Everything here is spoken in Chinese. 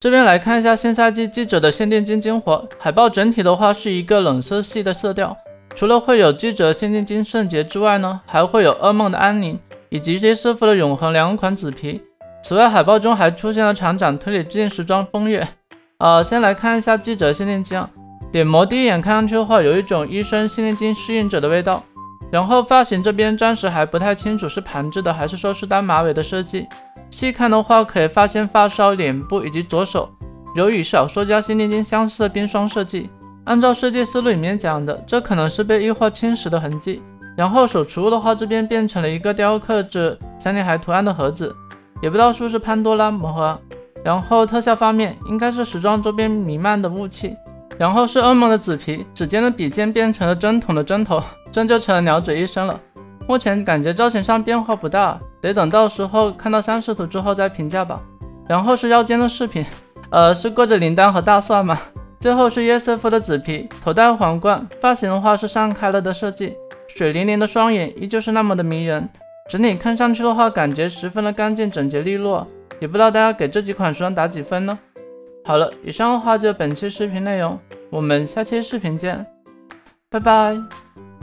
这边来看一下新赛季记者的限定金精华海报，整体的话是一个冷色系的色调，除了会有记者限定金圣洁之外呢，还会有噩梦的安宁以及耶师傅的永恒两款紫皮。此外，海报中还出现了厂长推理致敬时装风月。呃，先来看一下记者限定金，脸模第一眼看上去的话，有一种医生限定金适应者的味道。然后发型这边暂时还不太清楚是盘制的还是说是单马尾的设计。细看的话，可以发现发梢、脸部以及左手有与小说家限定金相似的冰霜设计。按照设计思路里面讲的，这可能是被异化侵蚀的痕迹。然后手持物的话，这边变成了一个雕刻着小女孩图案的盒子，也不知道是不是潘多拉魔盒。然后特效方面，应该是时装周边弥漫的雾气。然后是噩梦的纸皮，指尖的笔尖变成了针筒的针头，针就成了鸟嘴医生了。目前感觉造型上变化不大，得等到时候看到三视图之后再评价吧。然后是腰间的饰品，呃，是挂着铃铛和大蒜吗？最后是约瑟夫的纸皮，头戴皇冠，发型的话是散开了的设计，水灵灵的双眼依旧是那么的迷人。整体看上去的话，感觉十分的干净整洁利落。也不知道大家给这几款时装打几分呢？好了，以上的话就本期视频内容，我们下期视频见，拜拜。